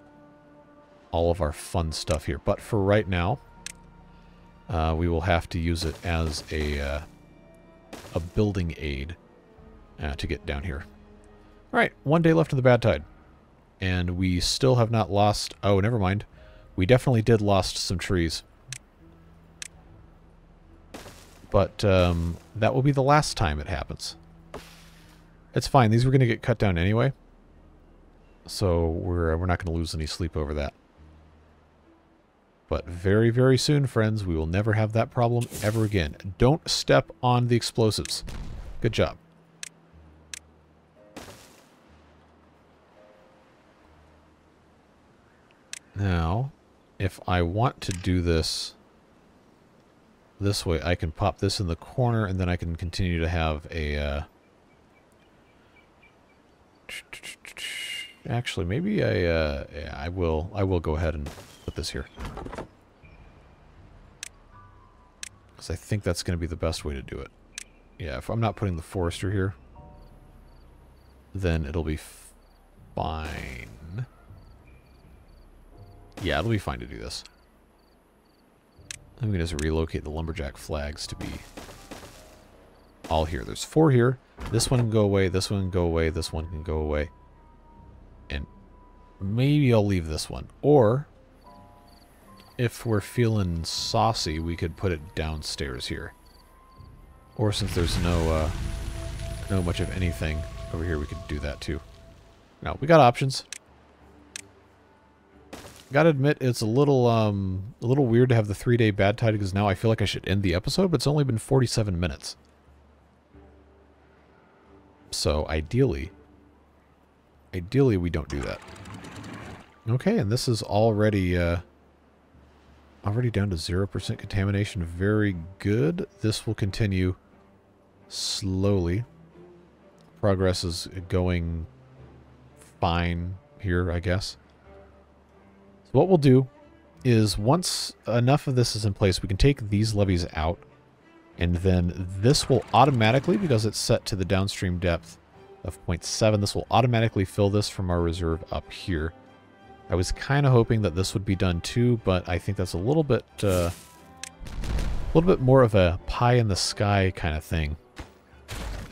all of our fun stuff here. But for right now, uh, we will have to use it as a, uh, a building aid uh, to get down here. All right, one day left in the bad tide. And we still have not lost... Oh, never mind. We definitely did lost some trees. But um, that will be the last time it happens. It's fine. These were going to get cut down anyway. So we're, we're not going to lose any sleep over that. But very, very soon, friends, we will never have that problem ever again. Don't step on the explosives. Good job. Now, if I want to do this this way, I can pop this in the corner, and then I can continue to have a... Uh, actually, maybe I, uh, yeah, I will, I will go ahead and put this here. Because I think that's going to be the best way to do it. Yeah, if I'm not putting the forester here, then it'll be fine. Yeah, it'll be fine to do this. I'm going to just relocate the lumberjack flags to be all here. There's four here. This one can go away, this one can go away, this one can go away. And maybe I'll leave this one. Or, if we're feeling saucy, we could put it downstairs here. Or since there's no, uh, no much of anything over here, we could do that too. Now, we got options. Gotta admit, it's a little, um, a little weird to have the three-day bad tide because now I feel like I should end the episode, but it's only been 47 minutes. So, ideally, ideally we don't do that. Okay, and this is already, uh, already down to 0% contamination. Very good. This will continue slowly. Progress is going fine here, I guess. So what we'll do is once enough of this is in place, we can take these levees out. And then this will automatically, because it's set to the downstream depth of 0.7, this will automatically fill this from our reserve up here. I was kind of hoping that this would be done too, but I think that's a little bit, uh, a little bit more of a pie in the sky kind of thing.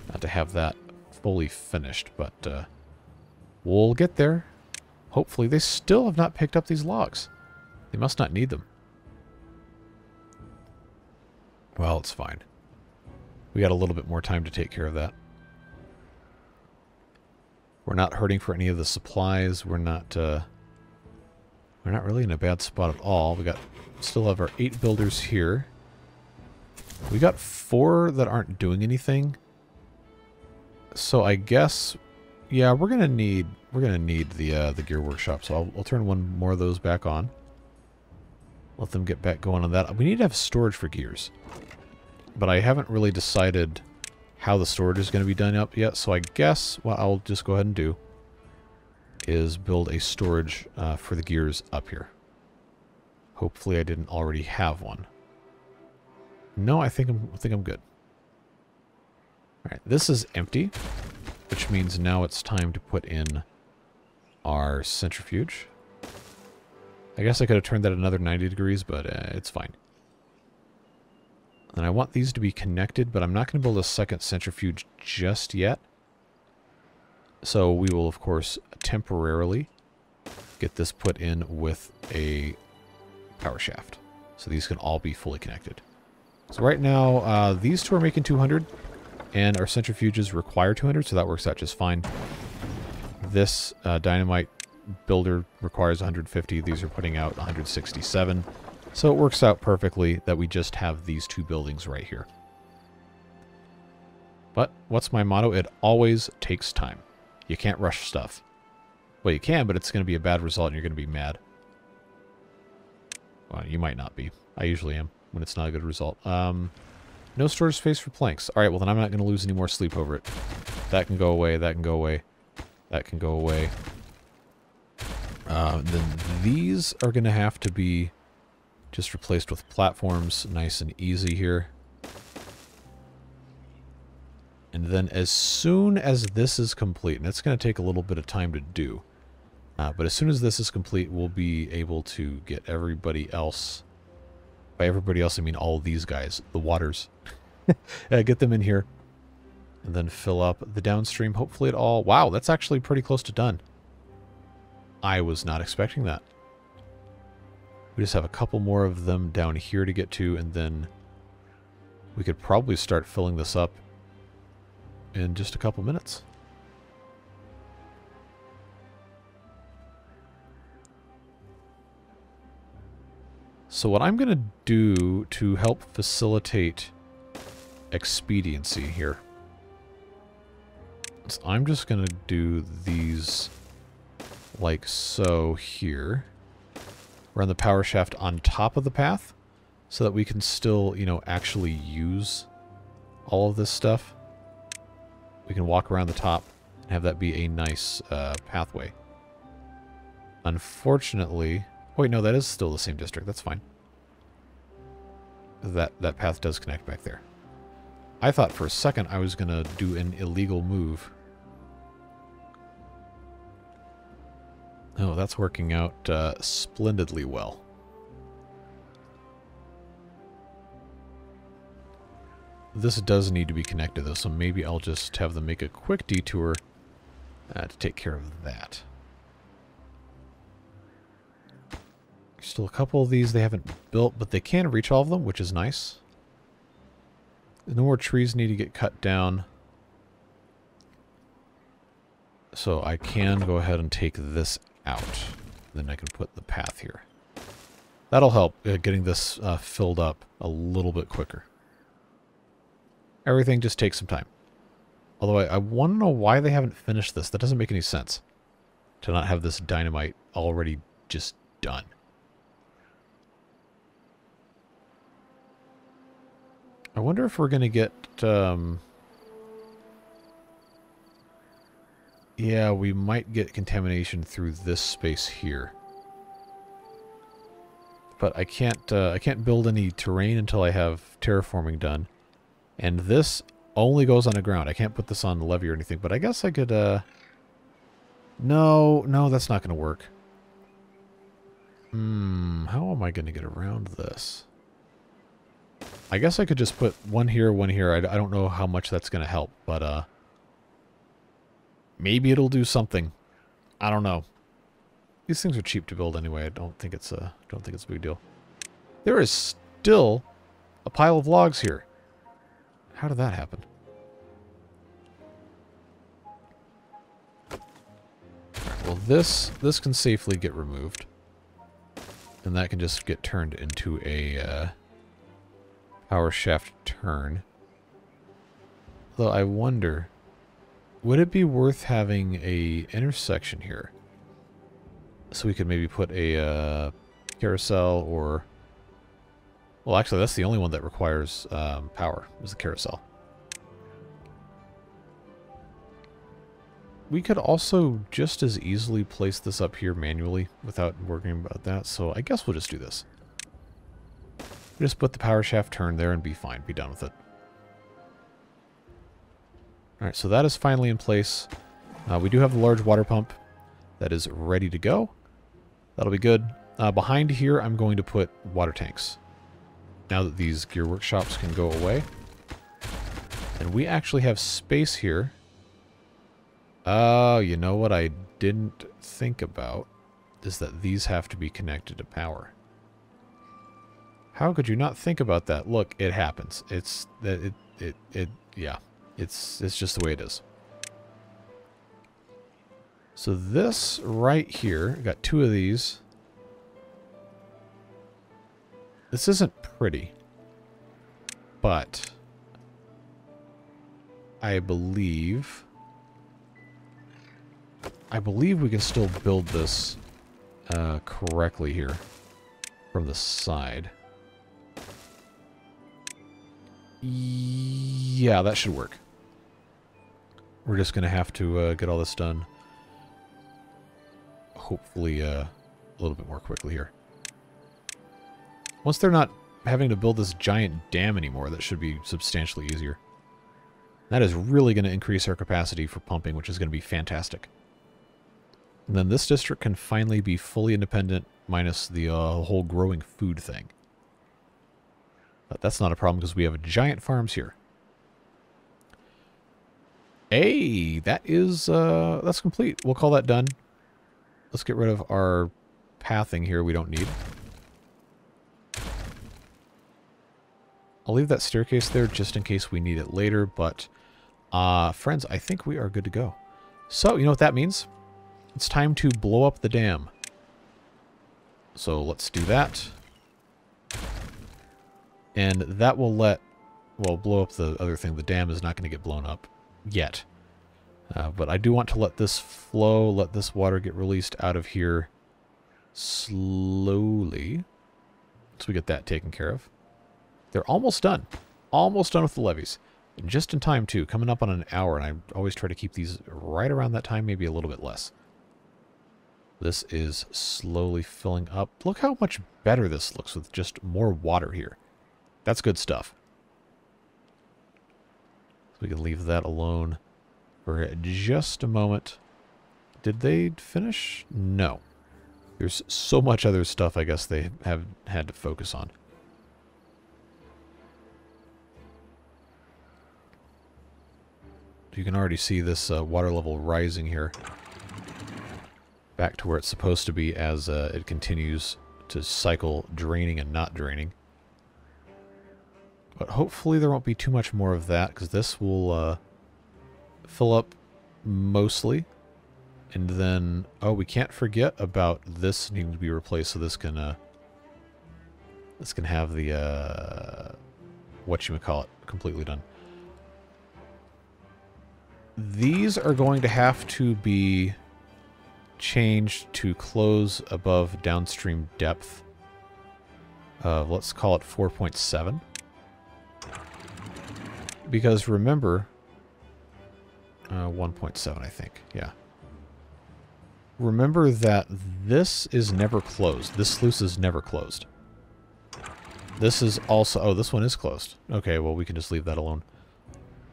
Not to have that fully finished, but uh, we'll get there. Hopefully, they still have not picked up these logs. They must not need them. Well, it's fine. We got a little bit more time to take care of that. We're not hurting for any of the supplies. We're not, uh, we're not really in a bad spot at all. We got, still have our eight builders here. We got four that aren't doing anything. So I guess yeah, we're gonna need we're gonna need the uh, the gear workshop. So I'll, I'll turn one more of those back on. Let them get back going on that. We need to have storage for gears, but I haven't really decided how the storage is going to be done up yet. So I guess what I'll just go ahead and do is build a storage uh, for the gears up here. Hopefully, I didn't already have one. No, I think I'm I think I'm good. All right, this is empty which means now it's time to put in our centrifuge. I guess I could have turned that another 90 degrees, but uh, it's fine. And I want these to be connected, but I'm not going to build a second centrifuge just yet. So we will, of course, temporarily get this put in with a power shaft. So these can all be fully connected. So right now, uh, these two are making 200. And our centrifuges require 200, so that works out just fine. This uh, dynamite builder requires 150. These are putting out 167. So it works out perfectly that we just have these two buildings right here. But what's my motto? It always takes time. You can't rush stuff. Well, you can, but it's going to be a bad result and you're going to be mad. Well, you might not be. I usually am when it's not a good result. Um, no storage space for planks. Alright, well then I'm not going to lose any more sleep over it. That can go away, that can go away. That can go away. Uh, then these are going to have to be just replaced with platforms. Nice and easy here. And then as soon as this is complete, and it's going to take a little bit of time to do, uh, but as soon as this is complete, we'll be able to get everybody else by everybody else, I mean all these guys, the waters. <laughs> uh, get them in here. And then fill up the downstream. Hopefully it all... Wow, that's actually pretty close to done. I was not expecting that. We just have a couple more of them down here to get to, and then we could probably start filling this up in just a couple minutes. So what I'm going to do to help facilitate expediency here is I'm just going to do these like so here. Run the power shaft on top of the path so that we can still, you know, actually use all of this stuff. We can walk around the top and have that be a nice uh, pathway. Unfortunately, wait, no, that is still the same district. That's fine. That that path does connect back there. I thought for a second I was going to do an illegal move. Oh, that's working out uh, splendidly well. This does need to be connected though, so maybe I'll just have them make a quick detour uh, to take care of that. Still a couple of these they haven't built, but they can reach all of them, which is nice. No more trees need to get cut down. So I can go ahead and take this out. Then I can put the path here. That'll help uh, getting this uh, filled up a little bit quicker. Everything just takes some time. Although I, I want to know why they haven't finished this. That doesn't make any sense. To not have this dynamite already just done. I wonder if we're going to get... Um, yeah, we might get contamination through this space here. But I can't, uh, I can't build any terrain until I have terraforming done. And this only goes on the ground. I can't put this on the levee or anything, but I guess I could, uh... No, no, that's not going to work. Hmm, how am I going to get around this? I guess I could just put one here, one here. I, I don't know how much that's going to help, but uh, maybe it'll do something. I don't know. These things are cheap to build anyway. I don't think it's a don't think it's a big deal. There is still a pile of logs here. How did that happen? well, this this can safely get removed, and that can just get turned into a. Uh, power shaft turn. Though I wonder, would it be worth having a intersection here? So we could maybe put a uh, carousel or... Well, actually, that's the only one that requires um, power, is the carousel. We could also just as easily place this up here manually without worrying about that, so I guess we'll just do this. Just put the power shaft turn there and be fine. Be done with it. Alright, so that is finally in place. Uh, we do have the large water pump that is ready to go. That'll be good. Uh, behind here, I'm going to put water tanks. Now that these gear workshops can go away. And we actually have space here. Oh, you know what I didn't think about? Is that these have to be connected to power. How could you not think about that? Look, it happens. It's that it, it it yeah. It's it's just the way it is. So this right here, got two of these. This isn't pretty. But I believe I believe we can still build this uh, correctly here from the side. Yeah, that should work. We're just going to have to uh, get all this done. Hopefully uh, a little bit more quickly here. Once they're not having to build this giant dam anymore, that should be substantially easier. That is really going to increase our capacity for pumping, which is going to be fantastic. And then this district can finally be fully independent, minus the uh, whole growing food thing. But that's not a problem because we have giant farms here. Hey, that is, uh, that's complete. We'll call that done. Let's get rid of our pathing here we don't need. I'll leave that staircase there just in case we need it later, but uh, friends, I think we are good to go. So, you know what that means? It's time to blow up the dam. So let's do that. And that will let, well, blow up the other thing. The dam is not going to get blown up yet. Uh, but I do want to let this flow, let this water get released out of here slowly. So we get that taken care of. They're almost done. Almost done with the levees. And just in time, too. Coming up on an hour, and I always try to keep these right around that time, maybe a little bit less. This is slowly filling up. Look how much better this looks with just more water here. That's good stuff. So we can leave that alone for just a moment. Did they finish? No. There's so much other stuff I guess they have had to focus on. You can already see this uh, water level rising here. Back to where it's supposed to be as uh, it continues to cycle draining and not draining. But hopefully there won't be too much more of that because this will uh, fill up mostly. And then, oh, we can't forget about this needing to be replaced so this can, uh, this can have the, uh, what you would call it, completely done. These are going to have to be changed to close above downstream depth of, let's call it 4.7. Because remember, uh, 1.7 I think, yeah. Remember that this is never closed. This sluice is never closed. This is also, oh, this one is closed. Okay, well, we can just leave that alone.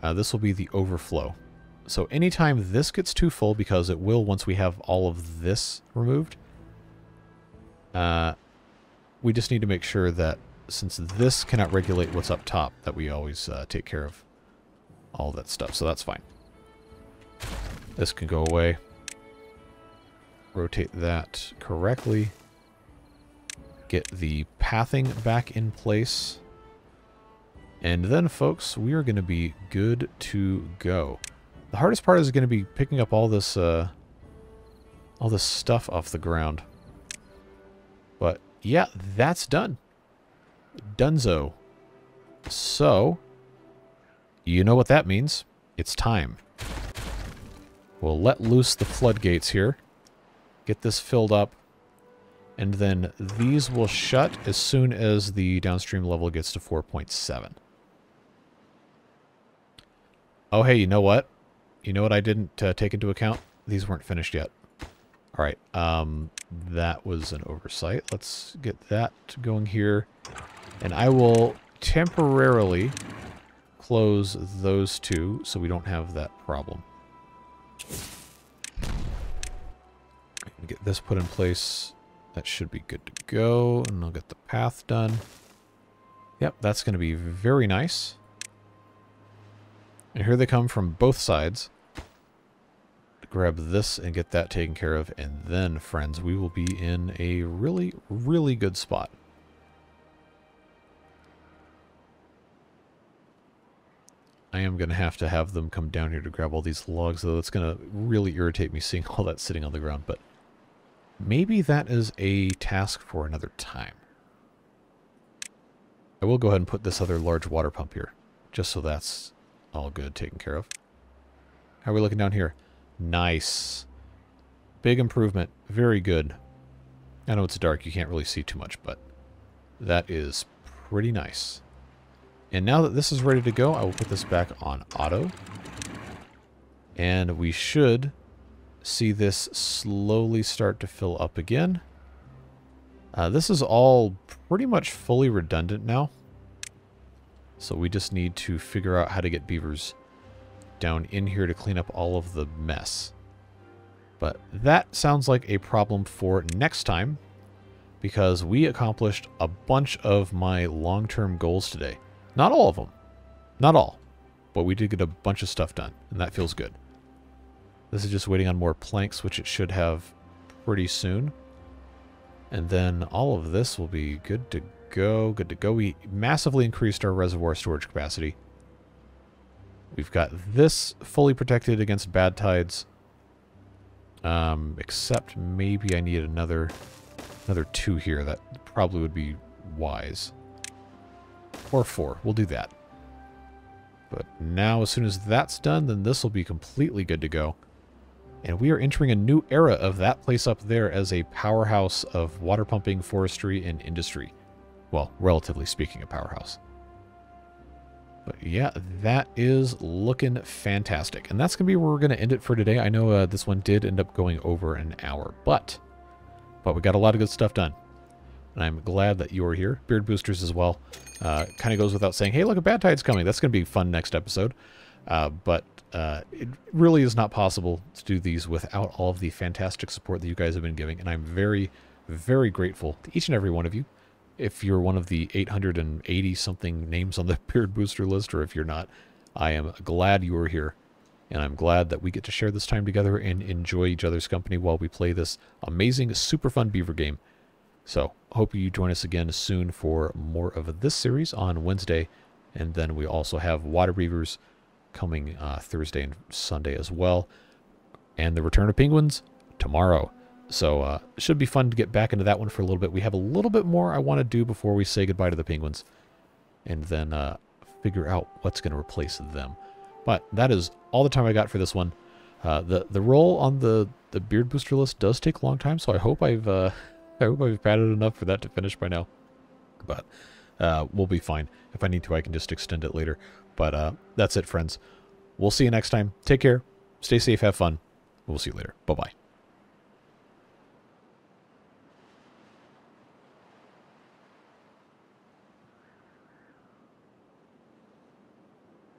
Uh, this will be the overflow. So anytime this gets too full, because it will once we have all of this removed, uh, we just need to make sure that since this cannot regulate what's up top, that we always uh, take care of all that stuff. So that's fine. This can go away. Rotate that correctly. Get the pathing back in place. And then, folks, we are going to be good to go. The hardest part is going to be picking up all this, uh, all this stuff off the ground. But, yeah, that's done. Dunzo. So, you know what that means. It's time. We'll let loose the floodgates here. Get this filled up. And then these will shut as soon as the downstream level gets to 4.7. Oh, hey, you know what? You know what I didn't uh, take into account? These weren't finished yet. All right, um, that was an oversight. Let's get that going here. And I will temporarily close those two so we don't have that problem. Get this put in place. That should be good to go. And I'll get the path done. Yep, that's going to be very nice. And here they come from both sides. Grab this and get that taken care of. And then, friends, we will be in a really, really good spot. I am going to have to have them come down here to grab all these logs, though. It's going to really irritate me seeing all that sitting on the ground. But maybe that is a task for another time. I will go ahead and put this other large water pump here, just so that's all good, taken care of. How are we looking down here? Nice. Big improvement. Very good. I know it's dark, you can't really see too much, but that is pretty nice. And now that this is ready to go, I will put this back on auto. And we should see this slowly start to fill up again. Uh, this is all pretty much fully redundant now. So we just need to figure out how to get beavers down in here to clean up all of the mess. But that sounds like a problem for next time because we accomplished a bunch of my long-term goals today. Not all of them. Not all. But we did get a bunch of stuff done, and that feels good. This is just waiting on more planks, which it should have pretty soon. And then all of this will be good to go. Good to go. We massively increased our reservoir storage capacity. We've got this fully protected against bad tides. Um, except maybe I need another another two here. That probably would be wise. Or four. We'll do that. But now, as soon as that's done, then this will be completely good to go. And we are entering a new era of that place up there as a powerhouse of water pumping, forestry, and industry. Well, relatively speaking, a powerhouse. But yeah, that is looking fantastic. And that's going to be where we're going to end it for today. I know uh, this one did end up going over an hour, but, but we got a lot of good stuff done. And I'm glad that you're here. Beard boosters as well. Uh, kind of goes without saying, hey, look, a bad tide's coming. That's going to be fun next episode. Uh, but uh, it really is not possible to do these without all of the fantastic support that you guys have been giving. And I'm very, very grateful to each and every one of you if you're one of the 880 something names on the <laughs> Beard Booster list, or if you're not, I am glad you are here. And I'm glad that we get to share this time together and enjoy each other's company while we play this amazing, super fun Beaver game. So, hope you join us again soon for more of this series on Wednesday. And then we also have Water Beavers coming uh, Thursday and Sunday as well. And the Return of Penguins tomorrow. So uh, should be fun to get back into that one for a little bit. We have a little bit more I want to do before we say goodbye to the Penguins. And then uh, figure out what's going to replace them. But that is all the time I got for this one. Uh, the the roll on the, the beard booster list does take a long time, so I hope I've uh, I hope I've padded enough for that to finish by now. But uh, we'll be fine. If I need to, I can just extend it later. But uh, that's it, friends. We'll see you next time. Take care. Stay safe. Have fun. We'll see you later. Bye-bye.